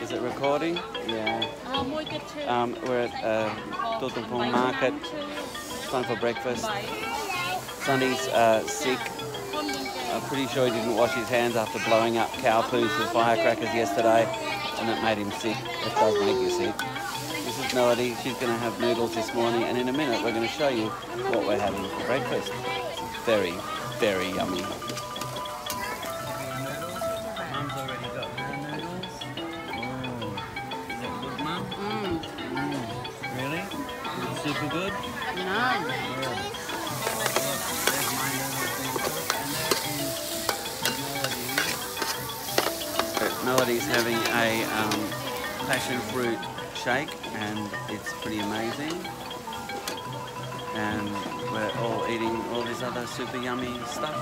Is it recording? Yeah. Um, we're at uh, Market. It's time for breakfast. Sonny's uh, sick. I'm pretty sure he didn't wash his hands after blowing up cow poos with firecrackers yesterday, and it made him sick. It does make you sick. This is Melody. She's going to have noodles this morning, and in a minute we're going to show you what we're having for breakfast. It's very, very yummy. Super good? ណា Melody's having a um, passion fruit shake and it's pretty amazing. And we're all eating all this other super yummy stuff.